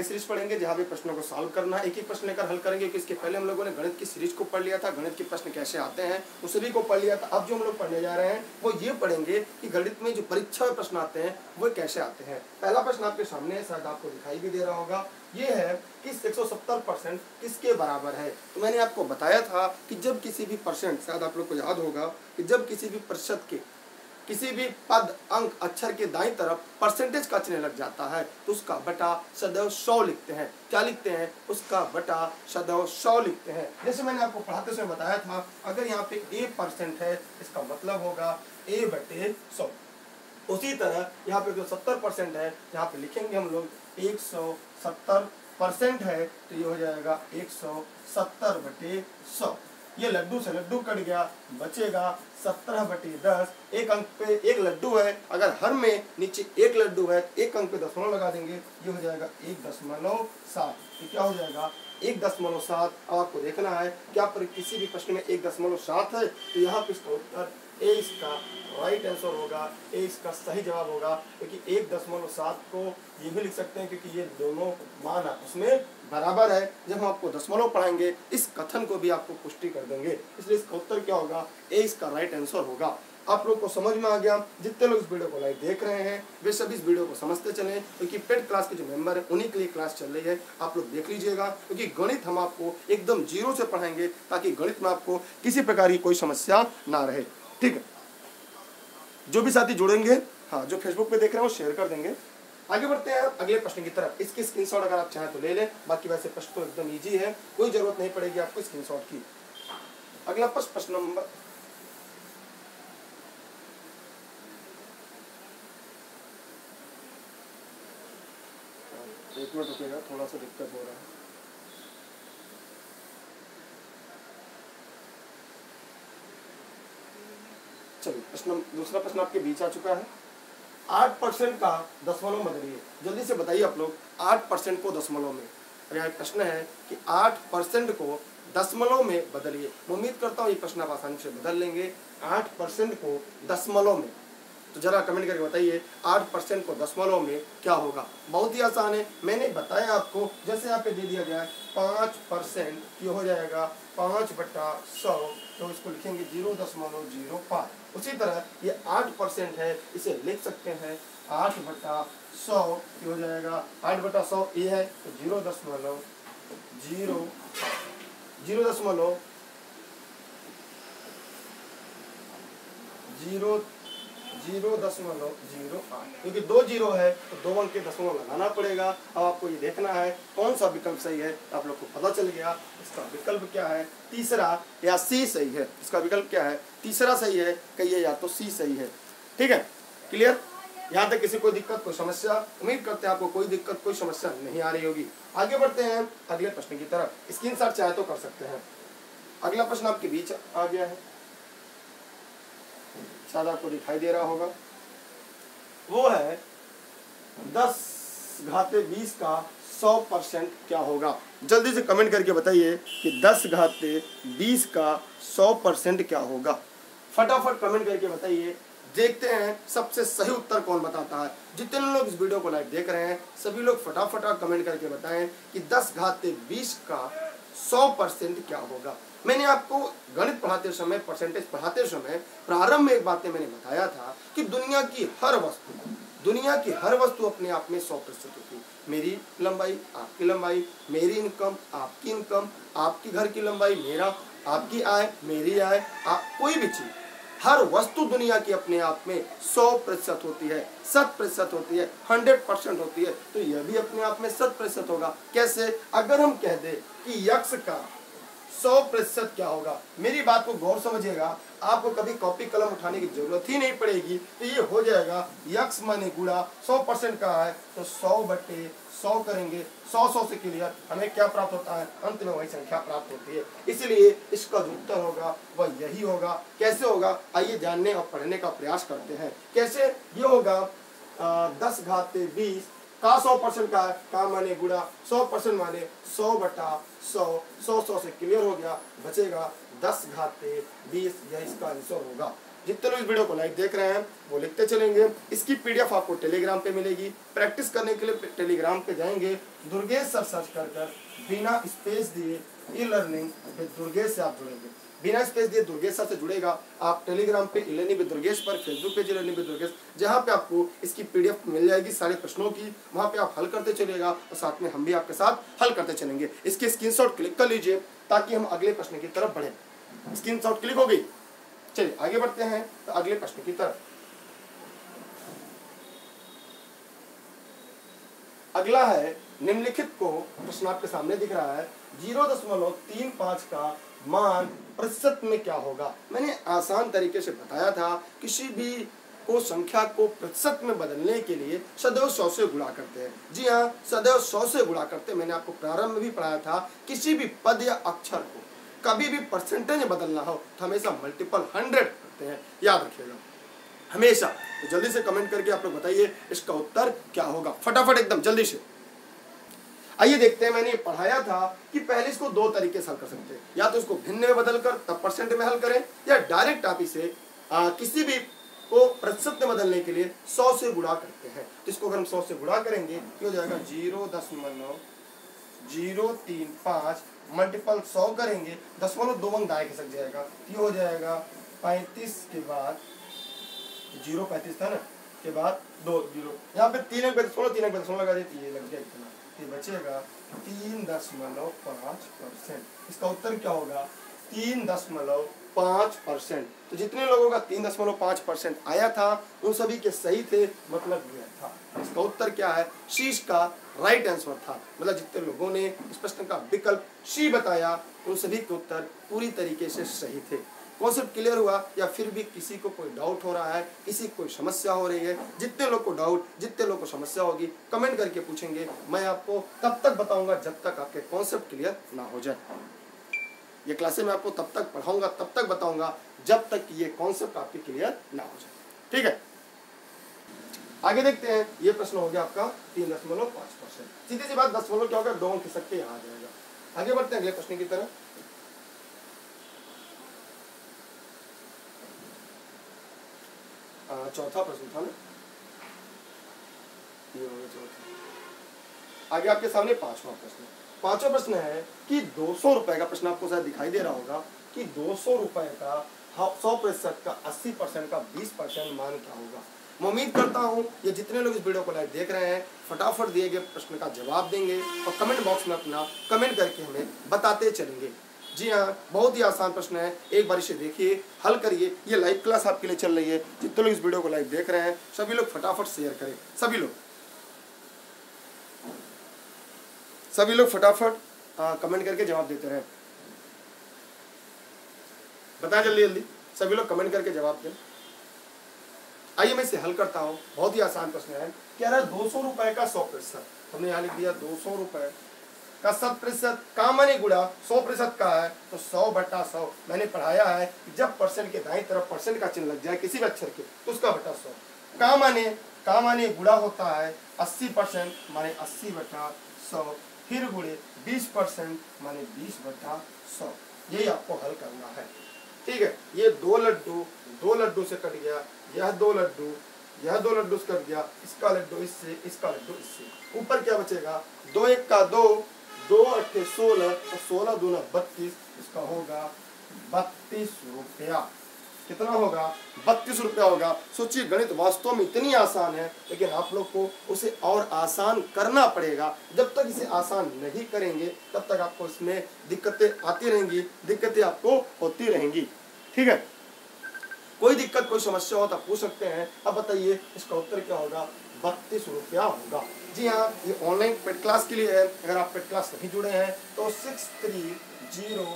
आगे सीरीज़ पढ़ेंगे, जहाँ भी प्रश्नों को सॉल्व करना है, एक एक प्रश्न लेकर हल करेंगे क्योंकि इसके पहले हम लोगों ने गणित की सीरीज़ को पढ़ लिया था, गणित के प्रश्न कैसे आते हैं, उस सभी को पढ़ लिया था। अब जो हम लोग पढ़ने जा रहे हैं, वो ये पढ़ेंगे कि गणित में जो परीक्षा में प्रश्न आते हैं, वो कैसे आते हैं। पहला प्रश्न आपके सामने है, शायद आपको दिखाई भी दे रहा होगा। ये है कि 170 परसेंट किसके बराबर है? तो मैंने आपको बताया था कि जब किसी भी परसेंट शायद आप लोग को याद होगा कि जब किसी भी प्रतिशत के किसी भी पद, अंक, अक्षर के दाई तरफ़ परसेंटेज का चिन्ह लग जाता है। तो उसका बटा सदैव सौ लिखते हैं। क्या लिखते हैं? उसका बटा सदैव सौ लिखते हैं। जैसे मैंने आपको पढ़ाते समय बताया था, अगर यहाँ पे ए परसेंट है, इसका मतलब होगा ए बटे सौ। उसी तरह यहाँ पे जो सत्तर परसेंट है, यहाँ पे लिखेंगे हम लोग, एक सौ सत्तर परसेंट है तो ये हो जाएगा एक सौ सत्तर बटे सौ। ये लड्डू से लड्डू कट गया, बचेगा सत्रह बटे दस। एक अंक पे एक लड्डू है, अगर हर में नीचे एक लड्डू है एक अंक पे दशमलव लगा देंगे, ये हो जाएगा एक दशमलव सात। ये क्या हो जाएगा? एक दशमलव सात आपको देखना है, क्या पर किसी भी प्रश्न में एक दशमलव सात है? तो यहाँ पे इसका उत्तर ए, इसका राइट आंसर होगा, ए, इसका सही जवाब होगा, क्योंकि एक दशमलव सात को ये भी लिख सकते हैं, क्योंकि ये दोनों मान आपस में बराबर है। जब हम आपको दशमलव पढ़ाएँगे, इस कथन को भी आपको पुष्टि कर देंगे। इसलिए इसका उत्तर क्या होगा? ए इसका राइट आंसर होगा। आप लोग को समझ में आ गया। जितने लोग इस वीडियो को लाइव देख रहे हैं, वे सभी इस वीडियो को समझते चले, क्योंकि पेड क्लास के जो मेंबर है, उन्हीं के लिए क्लास चल रही है। आप लोग देख लीजिएगा, क्योंकि गणित हम आपको एकदम ज़ीरो से पढ़ाएँगे, ताकि गणित में आपको किसी प्रकार की कोई समस्या ना रहे। ठीक है? जो भी साथी जुड़ेंगे हाँ जो फेसबुक पे देख रहे हैं, वो शेयर कर देंगे। आगे बढ़ते हैं, अगले प्रश्न की तरफ़। इसकी स्क्रीनशॉट अगर आप चाहें तो ले लें, बाकी वैसे प्रश्न तो एकदम ईजी है, कोई ज़रूरत नहीं पड़ेगी आपको स्क्रीनशॉट की। अगला प्रश्न प्रश्न नंबर एक मिनट रुकेगा थोड़ा सा दिक्कत हो रहा है। चलिए, प्रश्न दूसरा प्रश्न आपके बीच आ चुका है। आठ परसेंट का दशमलव बदलिए जल्दी से बताइए आप लोग आठ परसेंट को दशमलव में। अब यहाँ प्रश्न है कि आठ परसेंट को दशमलव में बदलिए। मैं उम्मीद करता हूँ ये प्रश्न आप आसानी से बदल लेंगे। आठ परसेंट को दशमलव में। तो जरा कमेंट करके बताइए, आठ परसेंट को दशमलव में क्या होगा? बहुत ही आसान है। मैंने बताया आपको, जैसे यहाँ पे दे दिया गया है पाँच परसेंट ये हो जाएगा, पाँच बट्टा सौ तो इसको लिखेंगे ज़ीरो दशमलव ज़ीरो पाँच। उसी तरह ये आठ परसेंट है, इसे लिख सकते हैं। आठ बटा सौ हो जाएगा। आठ बटा सौ ये है तो ज़ीरो दशमलव ज़ीरो ज़ीरो दशमलव ज़ीरो ज़ीरो दशमलव ज़ीरो आठ क्योंकि दो ज़ीरो है तो दो अंक के दशमलव लगाना पड़ेगा। अब आपको ये देखना है, कौन सा विकल्प सही है आप लोग को पता चल गया, इसका विकल्प क्या है, तीसरा या सी सही है। इसका विकल्प क्या है, तीसरा सही है, कहिए या तो सी सही है। ठीक है? क्लियर? यहाँ तक किसी कोई दिक्कत, कोई समस्या, उम्मीद करते हैं आपको कोई दिक्कत, कोई समस्या नहीं आ रही होगी। आगे बढ़ते हैं अगले प्रश्न की तरफ़। स्क्रीन चाहे तो कर सकते हैं। अगला प्रश्न आपके बीच आ गया है। शायद आपको दिखाई दे रहा होगा। वो है दस घाते बीस का सौ परसेंट क्या होगा? जल्दी से कमेंट करके बताइए कि दस घाते बीस का सौ परसेंट क्या होगा। फटाफट कमेंट करके बताइए। देखते हैं सबसे सही उत्तर कौन बताता है। जितने लोग इस वीडियो को लाइक देख रहे हैं, सभी लोग फटाफट कमेंट करके बताएँ कि दस घाते बीस का सौ परसेंट क्या होगा। मैंने आपको गणित पढ़ाते समय परसेंटेज पढ़ाते समय, प्रारंभ में एक बातें मैंने बताया था कि दुनिया की हर वस्तु, दुनिया की हर वस्तु अपने आप में सौ प्रतिशत होती मेरी लंबाई, आपकी लंबाई, मेरी इनकम आपकी इनकम आपकी घर की लंबाई, मेरा, आपकी आय, मेरी आय, आप कोई भी चीज़, हर वस्तु दुनिया की अपने आप में सौ प्रतिशत होती है शत प्रतिशत होती है हंड्रेड परसेंट होती है। तो यह भी अपने आप में शत प्रतिशत होगा। कैसे? अगर हम कह दे कि यक्ष का सौ प्रतिशत क्या होगा? मेरी बात को गौर समझिएगा। आपको कभी कॉपी कलम उठाने की ज़रूरत ही नहीं पड़ेगी। तो ये हो जाएगा यक्स माने गुड़ा सौ परसेंट का है? तो सौ बटे सौ करेंगे, सौ सौ से क्लियर। हमें क्या प्राप्त होता है? अंत में वही संख्या प्राप्त होती है। इसलिए इसका जो उत्तर होगा, वह यही होगा। कैसे होगा? आइए जानने और पढ़ने का प्रयास करते हैं। कैसे? ये होगा दस घाते बीस का सौ परसेंट का का माने गुड़ा सौ परसेंट माने सौ बटा सौ सौ सौ से क्लियर हो गया, बचेगा दस घाते बीस यह इसका आंसर होगा। जितने लोग इस वीडियो को लाइक देख रहे हैं, वो लिखते चलेंगे। इसकी पीडीएफ आपको टेलीग्राम पे मिलेगी। प्रैक्टिस करने के लिए टेलीग्राम पे जाएँगे। दुर्गेश सर सर्च कर कर बिना स्पेस दिए ई लर्निंग दुर्गेश से आप जुड़ेंगे। बिना स्पेस दिए दुर्गेश सर से जुड़ेगा। आप टेलीग्राम पे इलेनी विद दुर्गेश, पर फेसबुक पेज इलेनी विद दुर्गेश, जहाँ पे आपको इसकी पीडीएफ मिल जाएगी सारे प्रश्नों की, वहाँ पे आप हल करते चलेगा और साथ में हम भी आपके साथ हल करते चलेंगे। इसके स्क्रीनशॉट क्लिक कर लीजिए, ताकि हम अगले प्रश्न की तरफ़ बढ़े। स्क्रीनशॉट क्लिक हो गई। चलिए, आगे बढ़ते हैं तो अगले प्रश्न की तरफ़। अगला है, निम्नलिखित को प्रश्न आपके सामने दिख रहा है। ज़ीरो दशमलव तीन पाँच का मान प्रतिशत में क्या होगा? मैंने आसान तरीके से बताया था, किसी भी को संख्या को प्रतिशत में बदलने के लिए सदैव सौ से गुणा करते हैं। जी हाँ सदैव सौ से गुणा करते मैंने आपको प्रारंभ में भी पढ़ाया था, किसी भी पद या अक्षर को। कभी भी परसेंटेज बदलना हो तो हमेशा मल्टीपल हंड्रेड करते हैं। याद रखिएगा। हमेशा तो जल्दी से कमेंट करके आप लोग बताइए, इसका उत्तर क्या होगा? फटाफट एकदम, जल्दी से। आइए देखते हैं मैंने पढ़ाया था कि पहले इसको दो तरीके से हल कर सकते हैं। या तो इसको भिन्न में बदल कर तब परसेंट में हल करें या डायरेक्ट आप इसे आ, किसी भी को प्रतिशत में बदलने के लिए सौ से गुणा करते हैं। तो इसको अगर हम सौ से गुणा करेंगे तो हो जाएगा ज़ीरो दशमलव ज़ीरो तीन पाँच मल्टीपल सौ करेंगे दशमलव दो अंक दाएँ खिसक जाएगा। ये हो जाएगा पैंतीस के बाद ज़ीरो पैंतीस था ना के बाद दो ज़ीरो। यहाँ पे तीन एक दशमलव तीन एक दशमलव लगा देती है लग गया इतना। ये बचेगा तीन दशमलव पाँच परसेंट। इसका उत्तर क्या होगा? तीन दशमलव पाँच परसेंट। तो जितने लोगों का तीन दशमलव पाँच परसेंट आया था, उन सभी के सही थे मतलब यह था। इसका उत्तर क्या है? शीश का राइट आंसर था। मतलब जितने लोगों ने इस प्रश्न का विकल्प शी बताया, उन सभी के उत्तर पूरी तरीके से सही थे। कॉन्सेप्ट क्लियर हुआ या फिर भी किसी को कोई डाउट हो रहा है, किसी को कोई समस्या हो रही है, जितने लोग को डाउट जितने लोग को समस्या होगी कमेंट करके पूछेंगे। मैं आपको तब तक बताऊँगा जब तक आपके कॉन्सेप्ट क्लियर ना हो जाए। ये क्लासे में आपको तब तक पढ़ाऊँगा, तब तक बताऊँगा जब तक ये कॉन्सेप्ट आपके क्लियर ना हो जाए। ठीक है? आगे देखते हैं। ये प्रश्न हो गया आपका तीन दशमलव पाँच परसेंट। सीधी सी बात, दशमलव क्या होगा? दो खिसक के यहाँ आ जाएगा। आगे बढ़ते हैं अगले प्रश्न की तरफ़। चौथा प्रश्न था ना आगे आपके सामने पांचवा प्रश्न पांचवा प्रश्न है कि दो सौ रुपए का प्रश्न आपको शायद दिखाई दे रहा होगा कि दो सौ रुपए का सौ प्रतिशत का अस्सी परसेंट का बीस परसेंट मान क्या होगा? मैं उम्मीद करता हूँ ये जितने लोग इस वीडियो को लाइव देख रहे हैं, फटाफट दिए गए प्रश्न का जवाब देंगे और कमेंट बॉक्स में अपना कमेंट करके हमें बताते चलेंगे। जी हाँ बहुत ही आसान प्रश्न है। एक बार इसे देखिए, हल करिए। ये लाइव क्लास आपके लिए चल रही है। जितने लोग इस वीडियो को लाइव देख रहे हैं, सभी लोग फटाफट शेयर करें। सभी लोग। सभी लोग फटाफट कमेंट करके जवाब देते रहे। बताएँ जल्दी जल्दी। सभी लोग कमेंट करके जवाब दें। आइए मैं इसे हल करता हूँ। बहुत ही आसान प्रश्न है। कह रहा है, दो सौ रुपए का सौ प्रतिशत हमने यहाँ लिख दिया दो सौ रुपए। का शत प्रतिशत का माने गुड़ा सौ प्रतिशत का है तो सौ बटा सौ। मैंने पढ़ाया है जब परसेंट के दाई तरफ़ परसेंट का चिन्ह लग जाए किसी भी अक्षर के तो उसका बटा सौ। का माने का माने गुड़ा होता है अस्सी परसेंट माने अस्सी बटा सौ, फिर गुड़े बीस परसेंट माने बीस बटा सौ। यही आपको हल करना है। ठीक है, ये दो लड्डू दो लड्डू से कट गया, यह दो लड्डू, यह दो लड्डू से कट गया, इसका लड्डू इससे, इसका लड्डू इससे। ऊपर क्या बचेगा? दो एक का दो दो अट्ठे सोलह और सोलह दूना बत्तीस, इसका होगा बत्तीस रुपया। कितना होगा? बत्तीस रुपया होगा। सोचिए, गणित वास्तव में इतनी आसान है, लेकिन आप लोग को उसे और आसान करना पड़ेगा। जब तक इसे आसान नहीं करेंगे, तब तक आपको इसमें दिक्कतें आती रहेंगी, दिक्कतें आपको होती रहेंगी। ठीक है? कोई दिक्कत, कोई समस्या हो तो पूछ सकते हैं। अब बताइए, इसका उत्तर क्या होगा? बत्तीस रुपया होगा जी हाँ ये ऑनलाइन पेड क्लास के लिए है। अगर आप पेड क्लास नहीं जुड़े हैं तो six three zero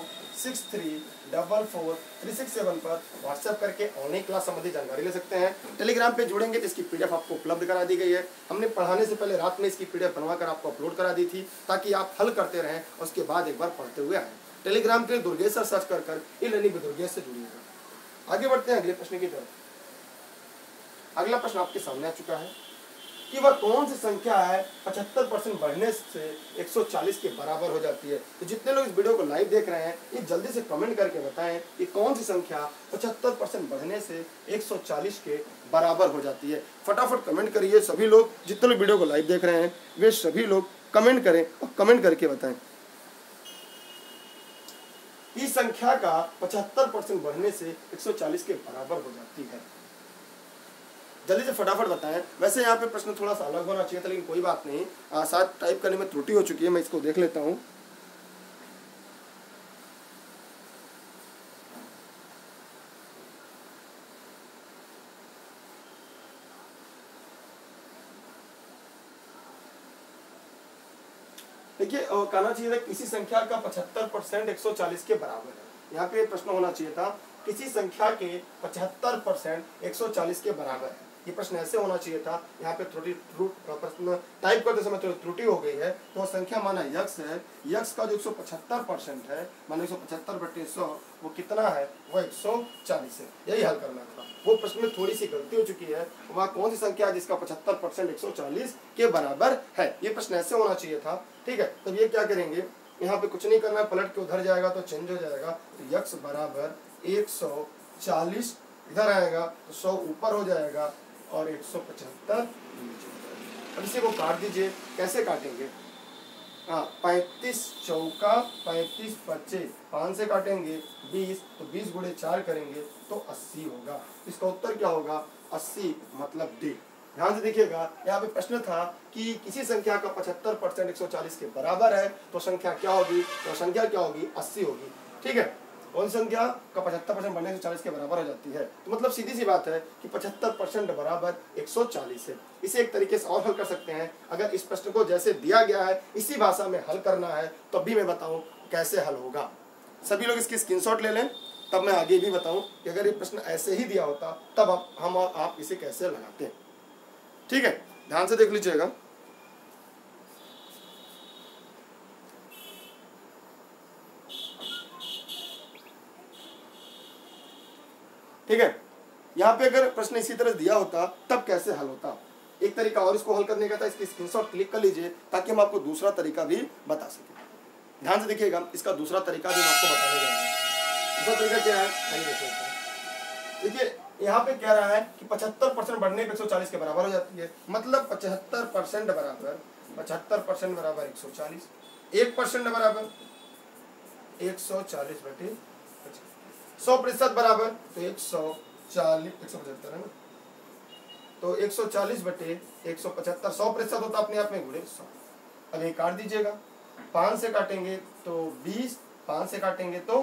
six three double four three six seven पर व्हाट्सएप करके ऑनलाइन क्लास संबंधी जानकारी ले सकते हैं। टेलीग्राम पे जुड़ेंगे तो इसकी पीडीएफ आपको उपलब्ध करा दी गई है। हमने पढ़ाने से पहले रात में इसकी पीडीएफ बनवाकर आपको अपलोड करा दी थी, ताकि आप हल करते रहें उसके बाद एक बार पढ़ते हुए आए। टेलीग्राम के दुर्गेश सर सर्च कर कर ई दुर्गेश से जुड़िएगा। आगे बढ़ते हैं, अगले प्रश्न की तरफ़। अगला प्रश्न आपके सामने आ चुका है। कि वह कौन सी संख्या है? पचहत्तर परसेंट बढ़ने से 140 के बराबर हो जाती है। तो जितने लोग इस वीडियो को लाइव देख रहे हैं, ये जल्दी से कमेंट करके बताएँ कि कौन सी संख्या पचहत्तर परसेंट बढ़ने से 140 के बराबर हो जाती है। फटाफट कमेंट करिए सभी लोग, जितने लोग वीडियो को लाइव देख रहे हैं, वे सभी लोग कमेंट करें और कमेंट करके बताएँ। इस संख्या का 75 परसेंट बढ़ने से 140 के बराबर हो जाती है। जल्दी से फटाफट बताएँ। वैसे यहाँ पे प्रश्न थोड़ा सा अलग होना चाहिए था, लेकिन कोई बात नहीं। साथ टाइप करने में त्रुटि हो चुकी है, मैं इसको देख लेता हूँ। देखिए कहना चाहिए था किसी संख्या का पचहत्तर परसेंट एक के बराबर है। यहाँ पे प्रश्न होना चाहिए था, किसी संख्या के पचहत्तर परसेंट एक के बराबर है। ये प्रश्न ऐसे होना चाहिए था, यहाँ पे थोड़ी प्रश्न टाइप करते समय थोड़ी त्रुटि हो गई है तो संख्या माना यक्स है, यक्ष का जो एक परसेंट है, माना एक सौ पचहत्तर बटे सौ, वो कितना है? वो एक सौ चालीस है। यही हल करना था। वो प्रश्न में थोड़ी सी गलती हो चुकी है। वह कौन सी संख्या है जिसका पचहत्तर परसेंट एक सौ चालीस के बराबर है? ये प्रश्न ऐसे होना चाहिए था। ठीक है, तब ये क्या करेंगे? यहाँ पे कुछ नहीं करना है, पलट के उधर जाएगा तो चेंज हो जाएगा। तो यक्ष बराबर एक सौ चालीस इधर आएगा तो सौ ऊपर हो जाएगा। और एक सौ पचहत्तर अब इसी को काट दीजिए। कैसे काटेंगे? हाँ पैंतीस चौका, पैंतीस पच्चीस पाँच से काटेंगे बीस तो बीस गुड़े चार करेंगे तो अस्सी होगा। इसका उत्तर क्या होगा? अस्सी मतलब डी। ध्यान से देखिएगा, यहाँ पे प्रश्न था कि किसी संख्या का पचहत्तर परसेंट एक सौ चालीस के बराबर है तो संख्या क्या होगी? तो संख्या क्या होगी? अस्सी होगी। ठीक है? कौन संख्या का पचहत्तर परसेंट बढ़ने चालीस के बराबर हो जाती है। तो मतलब सीधी सी बात है कि पचहत्तर परसेंट बराबर एक सौ चालीस है। इसे एक तरीके से और हल कर सकते हैं। अगर इस प्रश्न को जैसे दिया गया है, इसी भाषा में हल करना है तो अभी मैं बताऊँ कैसे हल होगा। सभी लोग इसकी स्क्रीनशॉट ले लें, तब मैं आगे भी बताऊँ कि अगर ये प्रश्न ऐसे ही दिया होता, तब हम और आप इसे कैसे लगाते ठीक है, ध्यान से देख लीजिएगा। ठीक है? यहाँ पे अगर प्रश्न इसी तरह दिया होता, तब कैसे हल होता? एक तरीका और इसको हल करने का था, इसकी स्क्रीनशॉट क्लिक कर लीजिए, ताकि हम आपको दूसरा तरीका भी बता सकें। ध्यान से देखिएगा, इसका दूसरा तरीका भी आपको बताने जा रहे दूसरा तरीका क्या है? देखिए, यहाँ पे कह रहा है कि पचहत्तर परसेंट बढ़ने पे एक सौ चालीस के बराबर हो जाती है। मतलब पचहत्तर परसेंट बराबर, पचहत्तर परसेंट बराबर एक सौ चालीस, एक परसेंट बराबर एक सौ चालीस बटे सौ प्रतिशत बराबर तो एक सौ चालीस, एक सौ पचहत्तर, है ना? तो एक सौ चालीस बटे एक सौ पचहत्तर, सौ प्रतिशत होता अपने आप में गुड़े सौ। अब ये काट दीजिएगा। पाँच से काटेंगे तो बीस, पाँच से काटेंगे तो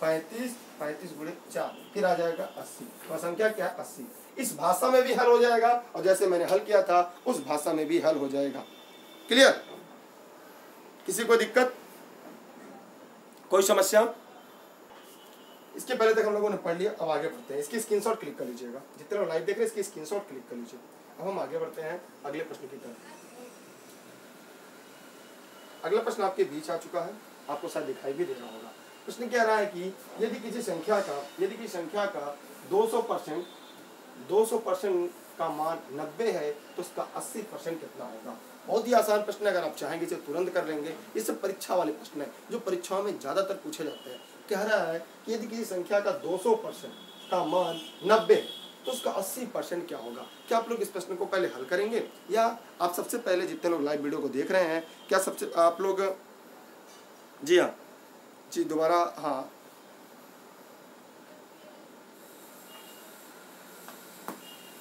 पैंतीस पैंतीस गुड़े चार, फिर आ जाएगा अस्सी। तो संख्या क्या अस्सी। इस भाषा में भी हल हो जाएगा, और जैसे मैंने हल किया था, उस भाषा में भी हल हो जाएगा। क्लियर किसी को दिक्कत? कोई समस्या? इसके पहले तक हम लोगों ने पढ़ लिया, अब आगे बढ़ते हैं। इसकी स्क्रीनशॉट क्लिक कर लीजिएगा। जितने लोग लाइव देख रहे हैं, इसकी स्क्रीनशॉट क्लिक कर लीजिए। अब हम आगे बढ़ते हैं अगले प्रश्न की तरफ़। अगला प्रश्न आपके बीच आ चुका है। आपको शायद दिखाई भी दे रहा होगा। प्रश्न कह रहा है कि यदि किसी संख्या का, यदि किसी संख्या का 200 परसेंट, दो परसेंट का मान 90 है तो उसका 80 परसेंट कितना होगा? बहुत ही आसान प्रश्न है, अगर आप चाहेंगे इसे तुरंत कर लेंगे। ये परीक्षा वाले प्रश्न है, जो परीक्षाओं में ज़्यादातर पूछे जाते हैं। कह रहा है कि यदि किसी संख्या का 200 परसेंट का मान 90 तो उसका 80 परसेंट क्या होगा? क्या आप लोग इस प्रश्न को पहले हल करेंगे? या आप सबसे पहले जितने लोग लाइव वीडियो को देख रहे हैं, क्या सबसे, आप लोग, जी हाँ जी दोबारा हाँ।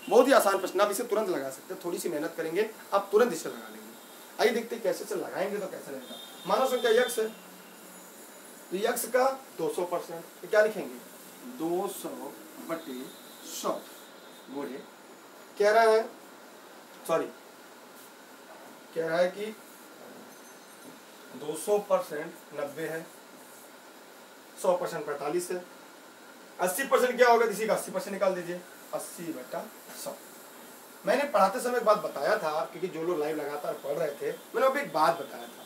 बहुत ही आसान प्रश्न, आप इसे तुरंत लगा सकते हैं, थोड़ी सी मेहनत करेंगे, आप तुरंत इसे लगा लेंगे। आइए देखते कैसे से लगाएँगे तो कैसे रहेगा। मानव संख्या यक्ष है। तो यक्स का 200 परसेंट तो क्या लिखेंगे? 200 बटे सौ। बोलिए। कह रहा है सॉरी कह रहा है कि 200 परसेंट नब्बे है 100 परसेंट पैंतालीस है। 80 परसेंट क्या होगा? किसी का 80 परसेंट निकाल दीजिए। 80 बटा सौ। मैंने पढ़ाते समय एक बात बताया था क्योंकि जो लोग लाइव लगातार पढ़ रहे थे मैंने अभी एक बात बताया था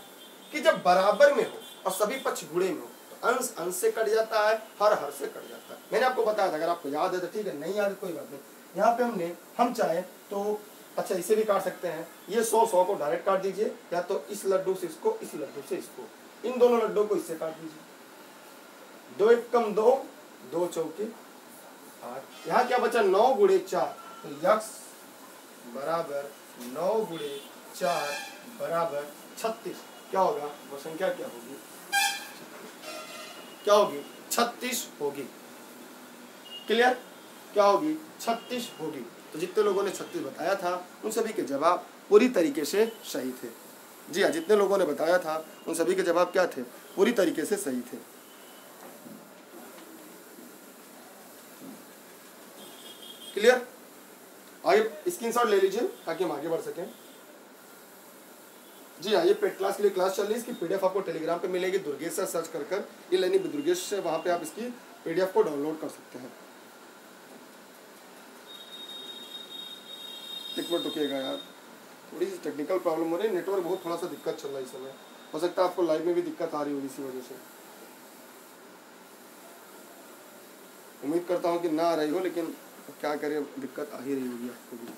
कि जब बराबर में हो और सभी पक्ष गुड़े में हो अंश अंश से कट जाता है, हर हर से कट जाता है। मैंने आपको बताया था, अगर आपको याद है तो ठीक है, नहीं याद कोई बात नहीं। यहाँ पे हमने, हम चाहे तो अच्छा इसे भी काट सकते हैं। ये सौ सौ को डायरेक्ट काट दीजिए, या तो इस लड्डू से इसको, इस लड्डू से इसको। इन दोनों लड्डू को इससे काट दीजिए। दो एक कम दो दो चौके, आठ। यहाँ क्या बचा? नौ गुड़े चार। तो यक्स बराबर नौ गुड़े चार बराबर छत्तीस। क्या होगा? वो संख्या क्या होगी? क्या होगी? छत्तीस होगी। क्लियर क्या होगी? छत्तीस होगी। तो जितने लोगों ने छत्तीस बताया था, उन सभी के जवाब पूरी तरीके से सही थे। जी हाँ जितने लोगों ने बताया था, उन सभी के जवाब क्या थे? पूरी तरीके से सही थे। क्लियर आगे स्क्रीनशॉट ले लीजिए, ताकि हम आगे बढ़ सकें। जी हाँ ये पेड क्लास के लिए क्लास चल रही है। इसकी पीडीएफ आपको टेलीग्राम पे मिलेगी। दुर्गेश से सर्च कर कर, ये लेनी दुर्गेश से, वहाँ पे आप इसकी पीडीएफ को डाउनलोड कर सकते हैं। एक मिनट रुकिएगा यार। थोड़ी सी टेक्निकल प्रॉब्लम हो रही है। नेटवर्क बहुत थोड़ा सा दिक्कत चल रहा है इस समय। हो सकता है आपको लाइव में भी दिक्कत आ रही होगी इसी वजह से। उम्मीद करता हूँ कि ना आ रही हो, लेकिन क्या करें, दिक्कत आ ही रही होगी आपको भी।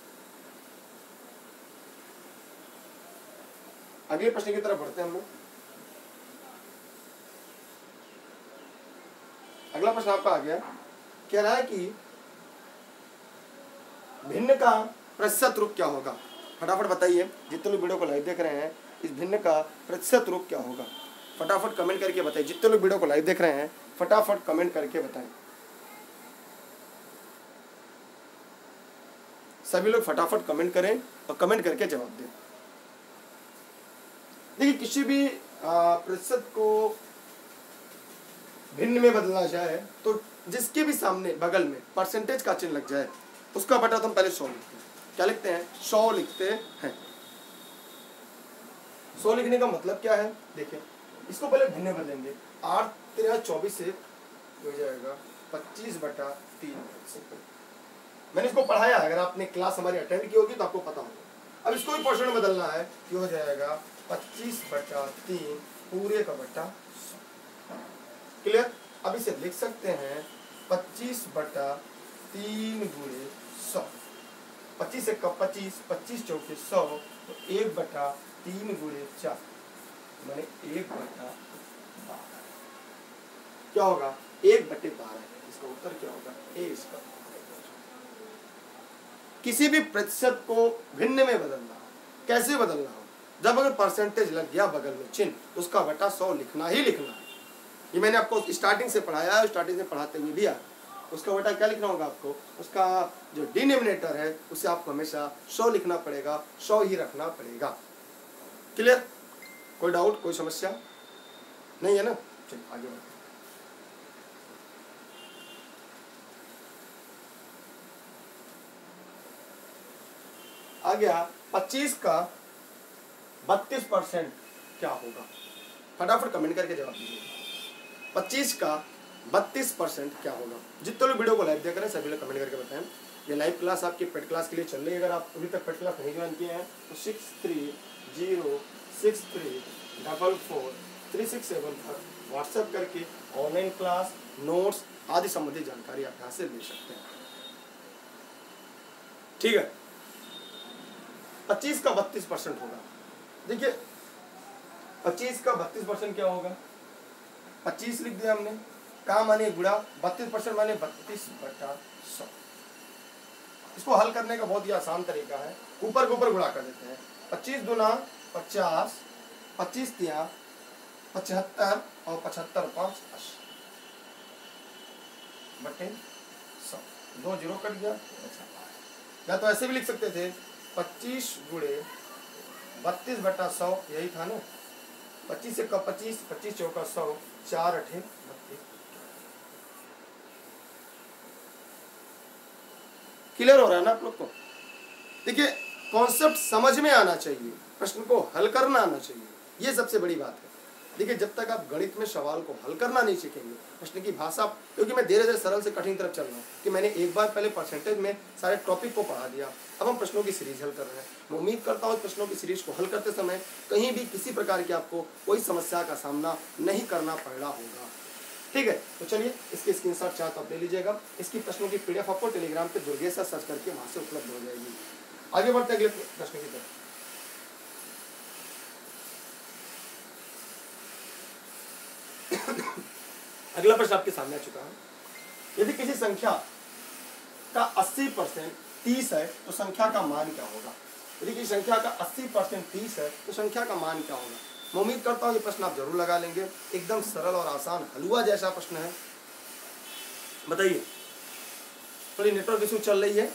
अगले प्रश्न की तरफ़ बढ़ते हैं हम लोग। अगला प्रश्न आपका आ गया। कह रहा है कि भिन्न का प्रतिशत रूप क्या होगा? फटाफट बताइए, जितने लोग वीडियो को लाइव देख रहे हैं, इस भिन्न का प्रतिशत रूप क्या होगा? फटाफट कमेंट करके बताइए, जितने लोग वीडियो को लाइव देख रहे हैं, फटाफट कमेंट करके बताएँ। सभी लोग फटाफट कमेंट करें और कमेंट करके जवाब दें। देखिए किसी भी प्रतिशत को भिन्न में बदलना जाए तो जिसके भी सामने, बगल में परसेंटेज का चिन्ह लग जाए, उसका बटा तो हम पहले सौ लिखते हैं। क्या लिखते हैं? सौ लिखते हैं। सौ लिखने का मतलब क्या है? देखिए, इसको पहले भिन्न बदलेंगे। आठ, तेरह, चौबीस से हो जाएगा पच्चीस बटा तीन। मैंने इसको पढ़ाया, अगर आपने क्लास हमारी अटेंड की होगी तो आपको पता होगा। अब इसको भी पोर्शन बदलना है कि हो जाएगा पच्चीस बटा तीन, पूरे का बटा क्लियर अब इसे लिख सकते हैं पच्चीस बटा तीन गुड़े सौ। पच्चीस एक पच्चीस पच्चीस चौके सौ तो एक बटा तीन गुड़े चार, मैंने एक बटा बारह। क्या होगा? एक बटे बारह इसका उत्तर क्या होगा? ए इसका किसी भी प्रतिशत को भिन्न में बदलना, कैसे बदलना? जब अगर परसेंटेज लग गया बगल में, चिन्ह, उसका बटा सौ लिखना ही लिखना है। ये मैंने आपको स्टार्टिंग से पढ़ाया है स्टार्टिंग से पढ़ाते हुए भी आया उसका बटा क्या लिखना होगा आपको? उसका जो डिनोमिनेटर है, उसे आपको हमेशा सौ लिखना पड़ेगा, सौ ही रखना पड़ेगा। क्लियर कोई डाउट कोई समस्या? नहीं है ना? चलिए, आगे बढ़ते आ गया पच्चीस का बत्तीस परसेंट क्या होगा? फटाफट कमेंट करके जवाब दीजिए। पच्चीस का बत्तीस परसेंट क्या होगा? जितने लोग वीडियो को लाइव देख रहे हैं सभी लोग कमेंट करके बताएँ। ये लाइव क्लास आपकी पेड क्लास के लिए चल रही है। अगर आप अभी तक पेड क्लास नहीं ज्वाइन किए हैं तो six three zero six three double four three six seven पर व्हाट्सएप करके ऑनलाइन क्लास नोट्स आदि संबंधी जानकारी आप यहाँ से ले सकते हैं। ठीक है? पच्चीस का बत्तीस परसेंट होगा। देखिए, पच्चीस का बत्तीस परसेंट क्या होगा? पच्चीस लिख दिया हमने। का माने गुड़ा बत्तीस परसेंट माने बत्तीस बटा सौ। इसको हल करने का बहुत ही आसान तरीका है। ऊपर के ऊपर गुड़ा कर देते हैं। पच्चीस दुना पचास, पच्चीस तिया पचहत्तर और पचहत्तर पाँच अस्सी बटे सौ। दो ज़ीरो कट गया। अच्छा। या तो ऐसे भी लिख सकते थे, पच्चीस गुड़े बत्तीस बटा सौ, यही था ना? पच्चीस एक पच्चीस पच्चीस चौका सौ, चार अठे बत्तीस। क्लियर हो रहा है ना आप लोग को? देखिए कॉन्सेप्ट समझ में आना चाहिए, प्रश्न को हल करना आना चाहिए, ये सबसे बड़ी बात है। देखिए, जब तक आप गणित में सवाल को हल करना नहीं सीखेंगे, प्रश्न की भाषा, क्योंकि मैं धीरे धीरे सरल से कठिन तरफ़ चल रहा हूँ, कि मैंने एक बार पहले परसेंटेज में सारे टॉपिक को पढ़ा दिया। अब हम प्रश्नों की सीरीज़ हल कर रहे हैं। मैं उम्मीद करता हूँ प्रश्नों की सीरीज़ को हल करते समय कहीं भी किसी प्रकार की आपको कोई समस्या का सामना नहीं करना पड़ रहा होगा। ठीक है तो चलिए, इसके स्क्रीन शॉट चार्ट आप ले लीजिएगा। इसकी प्रश्नों की पीडीएफ आपको टेलीग्राम पे दुर्गेश सर्च करके वहाँ से उपलब्ध हो जाएगी। आगे बढ़ते अगले प्रश्न की तरफ़। अगला प्रश्न आपके सामने आ चुका है। यदि किसी संख्या का 80 परसेंट तीस है तो संख्या का मान क्या होगा? यदि किसी संख्या का 80 परसेंट तीस है तो संख्या का मान क्या होगा? मैं उम्मीद करता हूँ ये प्रश्न आप ज़रूर लगा लेंगे। एकदम सरल और आसान हलवा जैसा प्रश्न है। बताइए, थोड़ी नेटवर्क इशू चल रही है,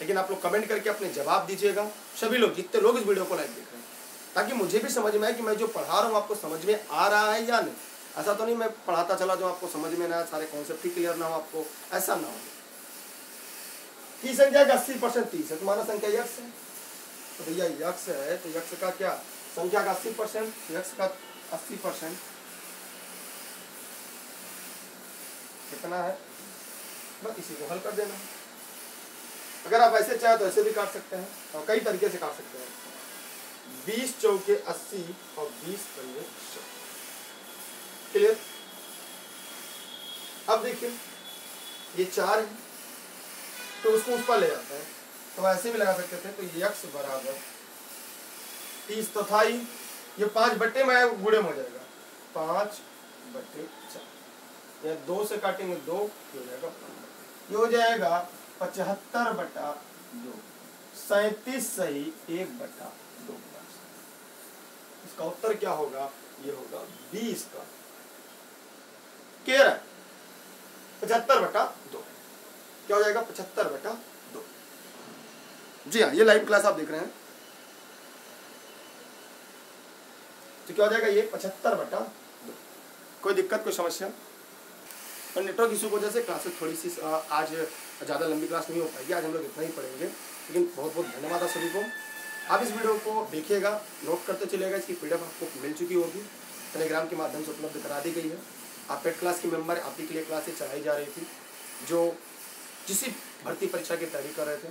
लेकिन आप लोग कमेंट करके अपने जवाब दीजिएगा। सभी लोग, जितने लोग इस वीडियो को लाइक देख रहे हैं, ताकि मुझे भी समझ में आए कि मैं जो पढ़ा रहा हूँ, आपको समझ में आ रहा है या नहीं। ऐसा तो नहीं मैं पढ़ाता चला जो आपको समझ में ना सारे कॉन्सेप्ट ही क्लियर ना हो आपको, ऐसा ना हो। की संख्या का अस्सी परसेंट तीस है तुम्हारा संख्या यक्स है। तो भैया यक्स है तो यक्स का क्या? संख्या का अस्सी परसेंट यक्स का अस्सी परसेंट। कितना है? बस इसी को हल कर देना। अगर आप ऐसे चाहे तो ऐसे भी काट सकते हैं, और कई तरीके से काट सकते हैं। बीस चौके अस्सी और बीस पंजे क्लियर अब देखिए, ये चार है तो उसको उस पर ले जाते हैं। तो ऐसे भी लगा सकते थे तो यक्स बराबर। तीस तो था ही ये पाँच बट्टे में गुड़े में हो जाएगा। पाँच बट्टे चार। या दो से काटेंगे, दो हो जाएगा ये हो जाएगा पचहत्तर बटा दो। सैतीस सही, एक बटा दो। इसका उत्तर क्या होगा? ये होगा बीस का। केयर पचहत्तर बटा दो। क्या हो जाएगा? पचहत्तर बटा दो। जी हाँ ये लाइव क्लास आप देख रहे हैं। तो क्या हो जाएगा ये? पचहत्तर बटा दो। कोई दिक्कत, कोई समस्या? और नेटवर्क इशू की वजह से क्लासेस थोड़ी सी आज ज़्यादा लंबी क्लास नहीं हो पाएगी। आज हम लोग इतना ही पढ़ेंगे। लेकिन बहुत बहुत धन्यवाद आप सभी को। आप इस वीडियो को देखिएगा नोट करते चलेगा इसकी पीडीएफ आपको मिल चुकी होगी। टेलीग्राम के माध्यम से उपलब्ध करा दी गई है। आप पेड क्लास की मेंबर आप ही के लिए क्लासेस चलाई जा रही थी, जो जिस भर्ती परीक्षा की तैयारी कर रहे थे,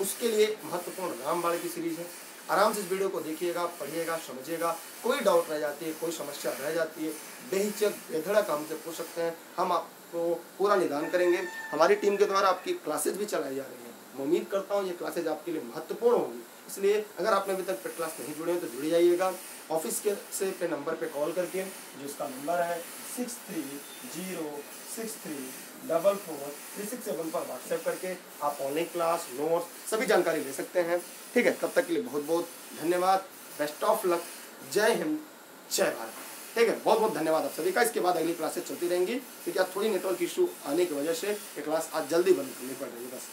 उसके लिए महत्वपूर्ण रामबाड़ी की सीरीज़ है। आराम से इस वीडियो को देखिएगा, पढ़िएगा, समझिएगा, कोई डाउट रह जाती है, कोई समस्या रह जाती है, बेहिचक, बेधड़क हमसे पूछ सकते हैं, हम आपको पूरा निदान करेंगे। हमारी टीम के द्वारा आपकी क्लासेज भी चलाई जा रही है। मैं उम्मीद करता हूँ ये क्लासेज आपके लिए महत्वपूर्ण होगी। इसलिए अगर आपने अभी तक पेड क्लास नहीं जुड़े हैं तो जुड़ जाइएगा। ऑफ़िस के से पे नंबर पे कॉल करके, जो इसका नंबर है six three zero six three double four three six seven पर व्हाट्सएप करके आप ऑनलाइन क्लास नोट्स सभी जानकारी ले सकते हैं। ठीक है, तब तक के लिए बहुत बहुत धन्यवाद। बेस्ट ऑफ़ लक जय हिंद, जय भारत। ठीक है बहुत बहुत धन्यवाद आप सभी का। इसके बाद अगली क्लासेस चलती रहेंगी, क्योंकि आज थोड़ी नेटवर्क इशू आने की वजह से ये क्लास आज जल्दी बंद करनी पड़ रही है बस।